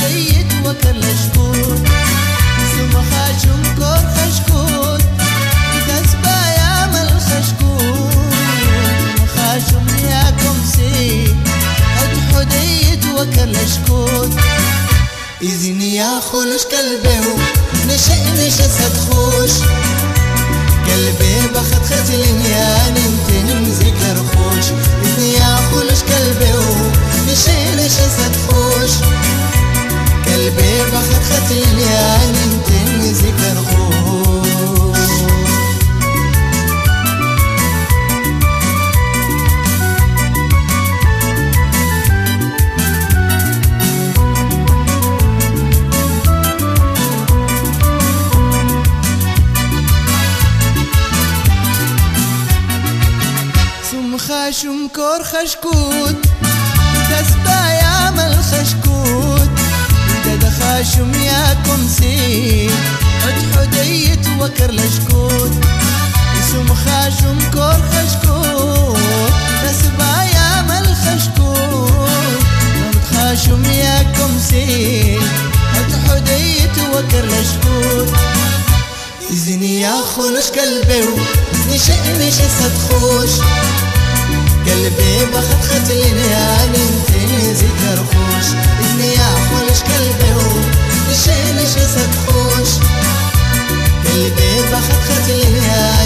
ديت وكر لشكوت ثم خاشم كور خشكوت. كسبا يا مل خشكوت. ثم خاشم يا كمسي. فتح ديت وكر لشكوت إذني يا خلوش قلبي نشئ نشئ كور خشكوت تسبا يا مل خشكوت. خاشم يا كمسي حديت وكر لشكوت. ثم خاشم كور خشكوت. تسبا يا مل خشكوت. خاشم يا كمسي حديت وكر لشكوت. إذني يا خلوش قلبي نشئ نشئ ستخوش قلبي بخت ختين يا قلبي بخت ختين يا